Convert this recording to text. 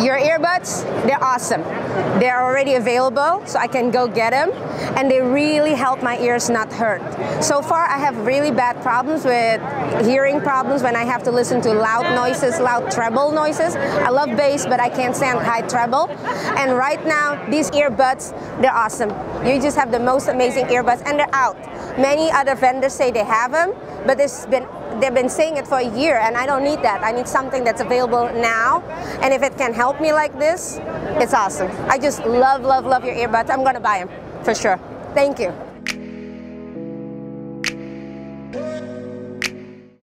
Your earbuds, they're awesome. They're already available, so I can go get them, and they really help my ears not hurt. So far, I have really bad problems with hearing problems when I have to listen to loud noises, loud treble noises. I love bass, but I can't stand high treble. And right now, these earbuds, they're awesome. You just have the most amazing earbuds, and they're out. Many other vendors say they have them, but been they've been saying it for a year and I don't need that. I need something that's available now. And if it can help me like this, it's awesome. I just love, love, love your earbuds. I'm gonna buy them for sure. Thank you.